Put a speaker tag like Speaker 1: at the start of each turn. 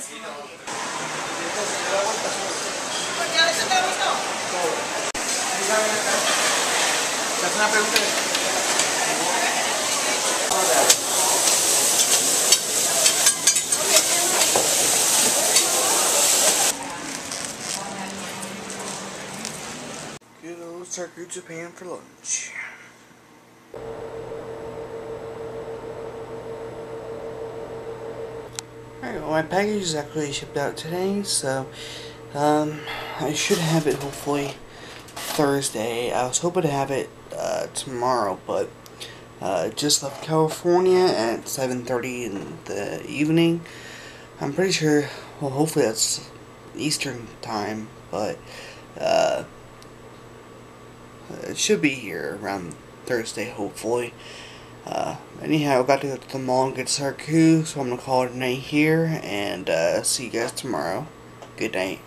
Speaker 1: A
Speaker 2: Good old Sarku Japan for lunch. Alright, well my package is actually shipped out today, so um, I should have it hopefully Thursday. I was hoping to have it uh, tomorrow, but uh, just left California at 7.30 in the evening. I'm pretty sure, well hopefully that's Eastern time, but uh, it should be here around Thursday hopefully. Uh, anyhow, got to go to the mall and get Sarku, so I'm going to call it a night here, and uh, see you guys tomorrow. Good night.